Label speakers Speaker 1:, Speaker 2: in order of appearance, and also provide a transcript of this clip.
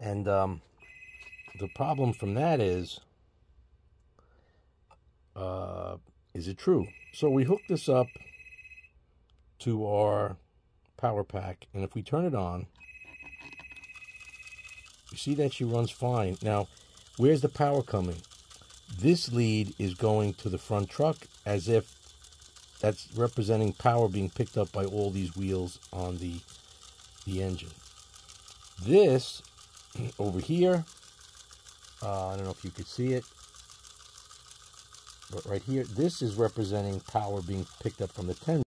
Speaker 1: And um, the problem from that is, uh, is it true? So we hook this up to our power pack, and if we turn it on, you see that she runs fine. Now, where's the power coming? This lead is going to the front truck as if that's representing power being picked up by all these wheels on the the engine. This over here, uh, I don't know if you could see it, but right here, this is representing power being picked up from the 10